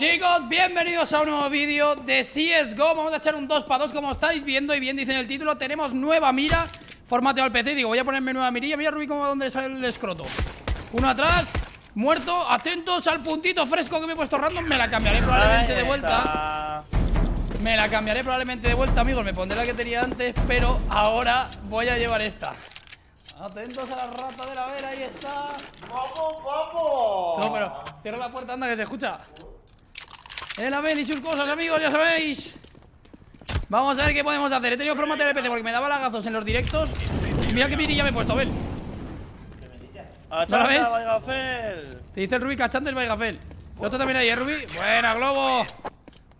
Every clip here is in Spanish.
Chicos, bienvenidos a un nuevo vídeo de CSGO Vamos a echar un 2 para 2 como estáis viendo Y bien dice en el título, tenemos nueva mira Formateo al PC, digo, voy a ponerme nueva mirilla. Mira Rubí como donde sale el escroto. Uno atrás, muerto, atentos al puntito fresco que me he puesto random Me la cambiaré probablemente de vuelta. Me la cambiaré probablemente de vuelta, amigos Me pondré la que tenía antes, pero ahora voy a llevar esta. Atentos a la rata de la vera, ahí está. ¡Vamos, vamos! No, pero cierra la puerta, anda, que se escucha El Abel y sus cosas, amigos, ya sabéis. Vamos a ver qué podemos hacer. He tenido formato de PC porque me daba lagazos en los directos. Y mira qué mirilla me he puesto, Abel. ¡Achanda, ¿No la ves? Te dice el Rubi cachando el Baigafel. El otro también ahí, ¿eh, Rubi? Buena, Globo.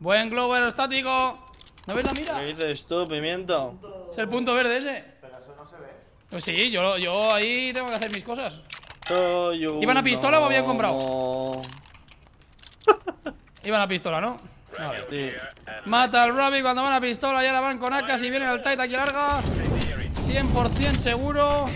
Buen globo aerostático. ¿No ves la mira? ¿Qué dices tú, pimiento? Es el punto verde ese. Pues sí, yo, yo ahí tengo que hacer mis cosas. Soy ¿Iban a pistola o habían comprado? comprado? Iban a pistola, ¿no? Sí. Mata al Robbie cuando van a pistola y ahora van con AK si viene al tight aquí larga 100% seguro.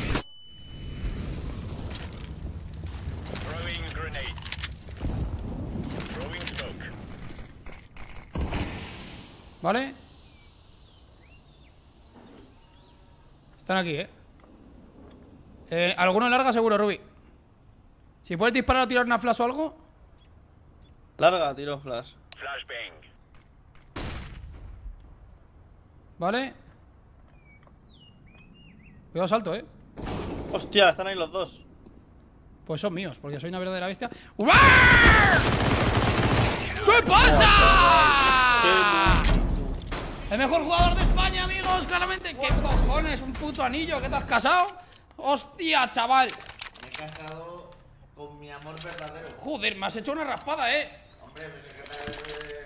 ¿Vale? Están aquí, ¿eh? eh alguno larga seguro, Ruby Si puedes disparar o tirar una flash o algo Larga, tiro flash. Flashbang. ¿Vale? Cuidado salto, ¿eh? Hostia, están ahí los dos. Pues son míos, porque soy una verdadera bestia ¡Uah! ¿Qué pasa? El mejor jugador de España, amigos, claramente ¿Qué cojones? ¿Un puto anillo? ¿Que te has casado? ¡Hostia, chaval! Me he casado con mi amor verdadero. Joder, me has hecho una raspada, ¿eh?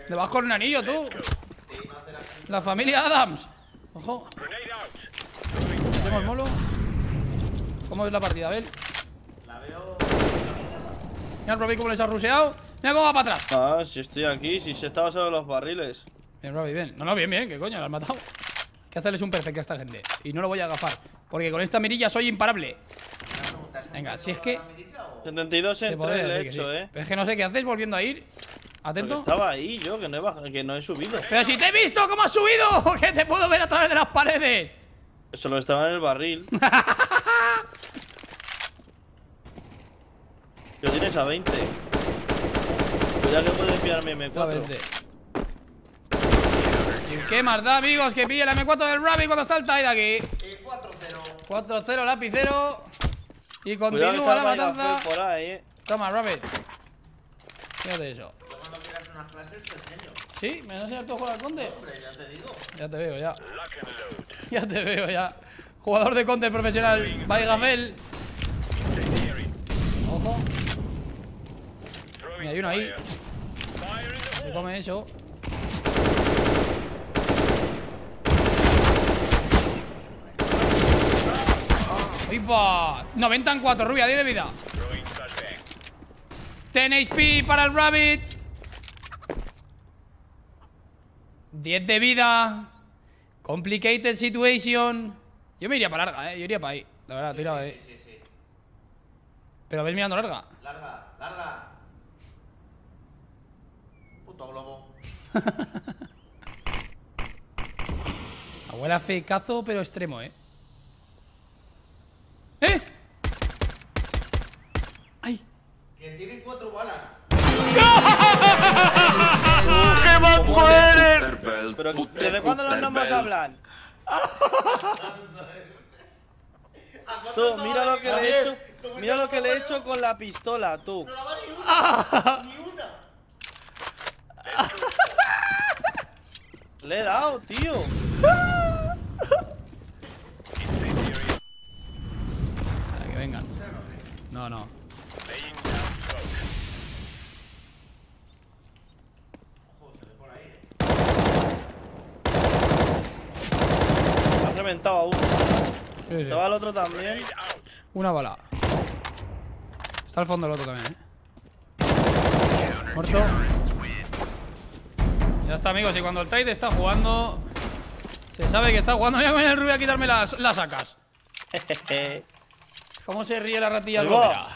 Te vas con un anillo, tú. La familia Adams Ojo, tenemos molo ¿Cómo es la partida, Abel? La veo. Mira el Robbie cómo les ha ruseado Mira cómo va para atrás Ah, si estoy aquí, si se estaba sobre los barriles. Bien, Robbie, bien No, no, bien, bien, ¿qué coño? ¿Lo has matado? Hay que hacerles un perfecto a esta gente Y no lo voy a agafar Porque con esta mirilla soy imparable Venga, si es que 72 se en podría 3 le he decir que hecho, sí. eh. Pero es que no sé qué hacéis volviendo a ir Porque Atento estaba ahí yo, que no he, bajado, que no he subido. Pero si te he visto cómo has subido Que te puedo ver a través de las paredes Solo estaba en el barril. Lo tienes a 20. Cuidado que puede pillarme M4. Suavemente. ¿Y qué más da, amigos? Que pille el M4 del Rabbit cuando está el Tide aquí. Eh, 4-0. 4-0 lapicero. Y continúa la matanza. Baigafel por ahí, eh. Toma, Rabbit. Fíjate eso. Unas clases te enseño. ¿Sí? ¿Me vas a enseñar tú a jugar al conde? Hombre, ya te digo. Ya te veo, ya. Ya te veo, ya. Jugador de conde profesional, Baigafel. Ojo, Mira, hay uno ahí. se come eso. ¡Uipa! 90 en 4, rubia, 10 de vida. Throwing flashbang. 10 HP para el Rabbit. 10 de vida. Complicated situation. Yo me iría para larga, eh. Yo iría para ahí. La verdad, tirado ahí. Sí, sí, sí. Pero ves mirando larga. Larga, larga. Puto globo. Abuela fecazo, pero extremo, eh. ¡Eh! ¡Ay! Que tiene cuatro balas. ¡Qué banco eres! Pero ¿desde cuándo los nombres hablan? Tú, mira lo que le he hecho. Mira lo que le he hecho con la pistola, tú. No la da ni una. ni una. Le he dado, tío. Incendiary. A que vengan. No, no. Reventado a uno. Sí, sí. Estaba el otro también. Una bala. Está al fondo el otro también, eh. Muerto. Ya está, amigos. Y cuando el Tide está jugando. Se sabe que está jugando. Mira, mira el rubio a quitarme las, las sacas. ¿Cómo se ríe la ratilla va.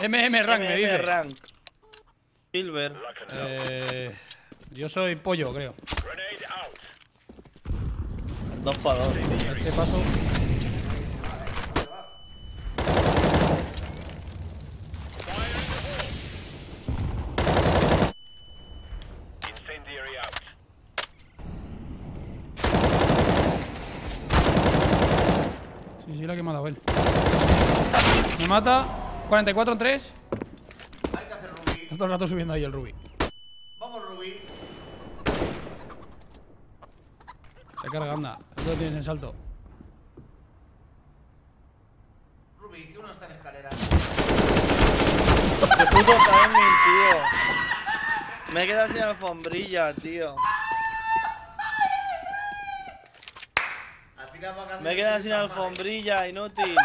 MM rank, me MM dice. rank. Silver. Eh, yo soy pollo, creo. Dos para dos. Este paso. Incendiary out. Sí, sí, la que me ha dado él. Me mata. 44 en 3. Hay que hacer Rubí. Está todo el rato subiendo ahí el Ruby. Vamos, Rubí. Se carga, anda. Lo tienes en salto. Rubí, que uno está en escalera. ¡Qué puto timing, tío! Me he quedado sin alfombrilla, tío. Me he quedado sin alfombrilla, inútil.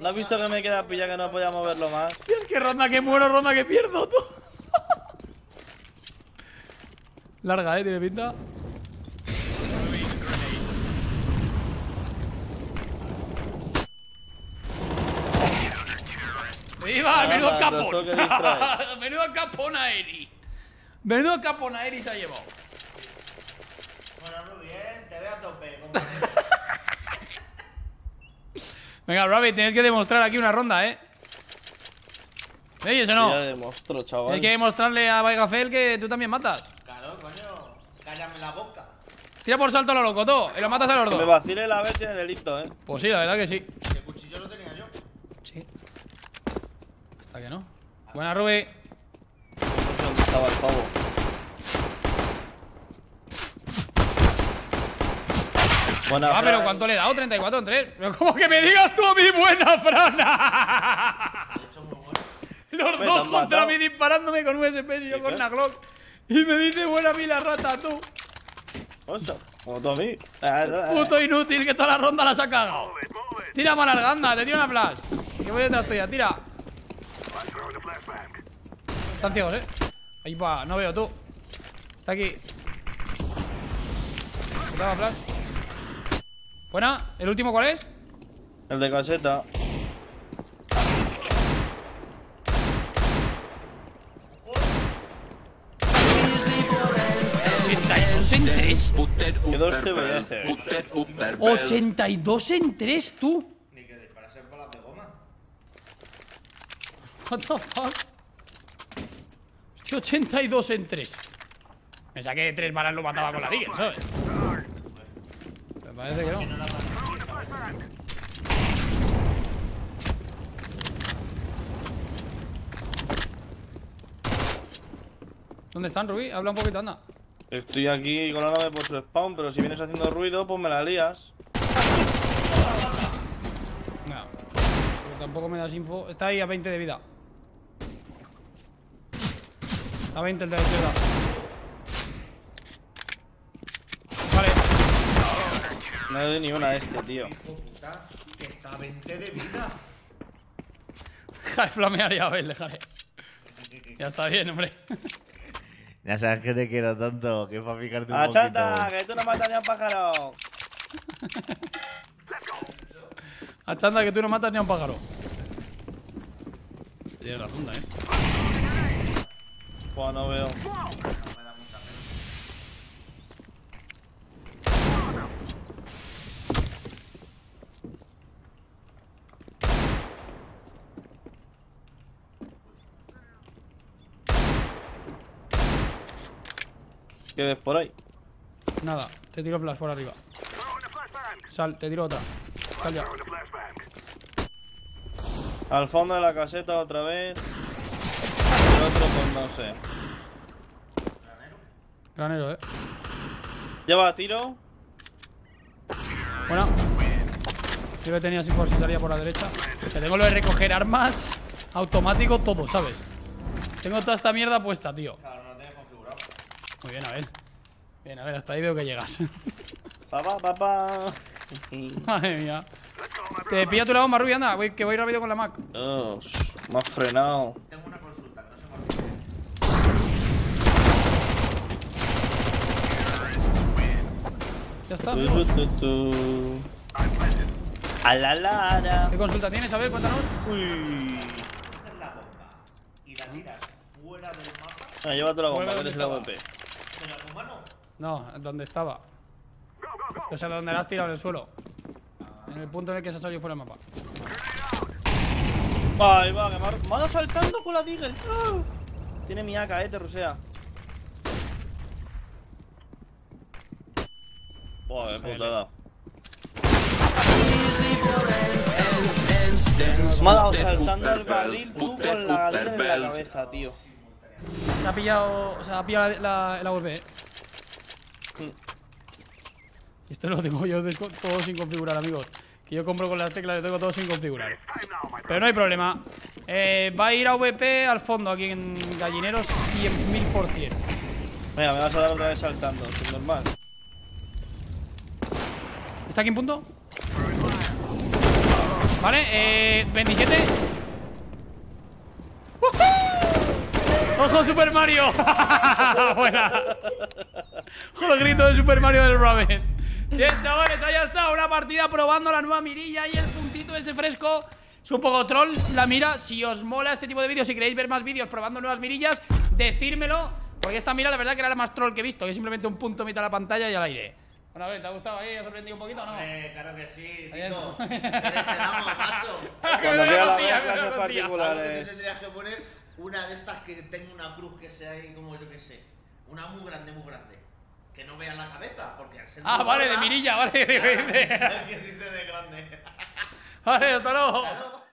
¿No has visto que me queda pilla que no podía moverlo más? Dios, qué ronda que muero, ronda que pierdo, tú. Larga, eh, tiene pinta. ¡Viva! ¡Menudo capón! ¡Menudo capón aeri! ¡Menudo capón aeri se ha llevado! Bueno, Rubí, eh, te veo a tope. Venga, Rabbit, tienes que demostrar aquí una ronda, ¿eh? ¿Veis o no? Ya demostró, chaval. Tienes que demostrarle a Baigafel que tú también matas. Coño. Cállame la boca. Tira por salto a lo loco, tú, y lo matas a los Que me dos. vacile la vez tiene delito, eh. Pues sí, la verdad que sí. Ese cuchillo lo tenía yo. Sí. Hasta que no. Buena, Ruby. No sé dónde estaba el pavo. Buena Ah, pero. ¿cuánto le he dado? 34 en 3. Pero como que me digas tú mi buena frana. Los dos contra matado. mí disparándome con USP y yo ¿Y con una Glock. Y me dice buena mí la rata, tú. Hostia, como tú a mí. Ah, ah. Puto inútil que toda la ronda las ha cagado. Tira mala anda, te tiro una flash. Que voy detrás tuya, tira. Están ciegos, eh. Ahí va, no veo tú. Está aquí. Cuidado, flash. Buena, ¿el último cuál es? El de caseta. 82 en 3, tú. Ni que balas de goma. 82 en 3. Me saqué 3 balas, lo mataba con la Digger, ¿sabes? Me parece que no. ¿Dónde están, Rubí? Habla un poquito, anda. Estoy aquí colándome por su spawn, pero si vienes haciendo ruido, pues me la lías. No. Pero tampoco me das info. Está ahí a 20 de vida. A 20 el de la izquierda. Vale. No le doy ni una a este, tío. Que está a 20 de vida. Deja de flamear ya, ves, déjale. Ya está bien, hombre. Ya sabes que te quiero tanto, que es para picarte un ¡Achata! ¡Que tú no matas ni a un pájaro! Achanda que tú no matas ni a un pájaro. Tienes la ronda, eh. Pues no veo. ¿Qué ves por ahí? Nada, te tiro flash por arriba. Sal, te tiro otra. Sal ya. Al fondo de la caseta otra vez. El otro, pues no sé. Granero, eh. Lleva tiro. Buena. Yo que tenía así por si salía por la derecha. Que tengo lo de recoger armas automático todo, ¿sabes? Tengo toda esta mierda puesta, tío. Claro, no lo tienes configurado. Muy bien, a ver. Bien, a ver, hasta ahí veo que llegas. Papá, papá. Madre mía. Te pilla tú la bomba, Ruby, anda, voy- que voy rápido con la Mac. Dios, me has frenado. Tengo una consulta, que no se me olvide. Ya está, Tu, amigos. tu, tu, tu. A la lara. ¿Qué consulta tienes? A ver, cuéntanos. Uy. Hacer la tiras fuera del mapa, Ah, llévate la bomba, que eres la OP. pero a tu mano. No, donde estaba. O sea, donde la has tirado en el suelo. En el punto en el que se ha salido fuera del mapa. Ay, va, que me ha, dado saltando con la Deagle. ¡Ah! Tiene mi AK, eh, te rusea. Buah, qué putada. Me ha dado saltando el barril tú con la Deagle en la cabeza, tío. Se ha pillado. Se ha pillado la, la, la AWP, eh. Esto lo tengo yo todo sin configurar, amigos. Que yo compro con las teclas, lo tengo todo sin configurar. Pero no hay problema. Eh, va a ir a VP al fondo aquí en Gallineros 100.000%. Venga, me vas a dar otra vez saltando, es normal. ¿Está aquí en punto? Vale, eh. 27. ¡Woohoo! ¡Ojo, Super Mario! Buena. ¡Ojo, el grito de Super Mario del Raven! Bien, chavales, ahí está. Una partida probando la nueva mirilla y el puntito ese fresco. Es un poco troll la mira. Si os mola este tipo de vídeos, si queréis ver más vídeos probando nuevas mirillas, decírmelo. Porque esta mira, la verdad, que era la más troll que he visto. Que es simplemente un punto mitad de la pantalla y al aire. Bueno, a ver, ¿te ha gustado ahí? ¿Has sorprendido un poquito o no? Hombre, claro que sí, Tito. Eres el amo, macho. Cuando vea la clases que te particulares. tendrías que poner una de estas que tenga una cruz que sea ahí como yo que sé. Una muy grande, muy grande. Que no vean la cabeza, porque al ser Ah, vale, de gorda- mirilla, vale. ¿sabes qué dice de grande? Vale, hasta luego. Claro.